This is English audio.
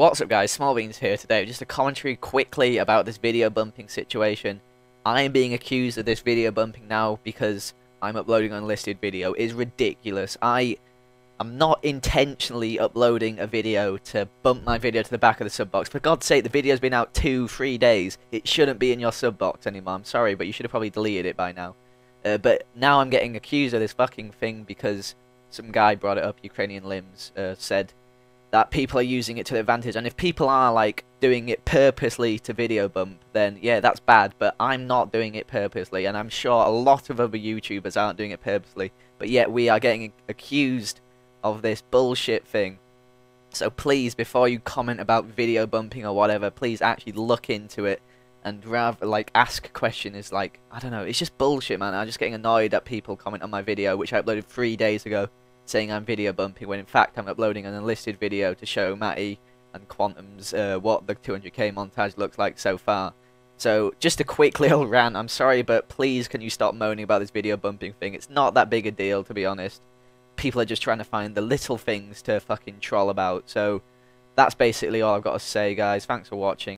What's up guys, Smallbeans here today, just a commentary quickly about this video bumping situation. I am being accused of this video bumping now because I'm uploading unlisted video. It is ridiculous. I am not intentionally uploading a video to bump my video to the back of the sub box. For God's sake, the video's been out two, three days. It shouldn't be in your sub box anymore. I'm sorry, but you should have probably deleted it by now. Uh, but now I'm getting accused of this fucking thing because some guy brought it up, Ukrainian Limbs, uh, said that people are using it to their advantage. And if people are like doing it purposely to video bump, then yeah, that's bad. But I'm not doing it purposely, and I'm sure a lot of other YouTubers aren't doing it purposely. But yet we are getting accused of this bullshit thing. So please, before you comment about video bumping or whatever, please actually look into it and rather like ask a question is like I don't know, it's just bullshit, man. I'm just getting annoyed that people comment on my video, which I uploaded three days ago saying I'm video bumping when in fact I'm uploading an unlisted video to show Matty and Quantum's uh, what the 200k montage looks like so far. So just a quick little rant, I'm sorry but please can you stop moaning about this video bumping thing, it's not that big a deal to be honest. People are just trying to find the little things to fucking troll about, so that's basically all I've got to say guys, thanks for watching.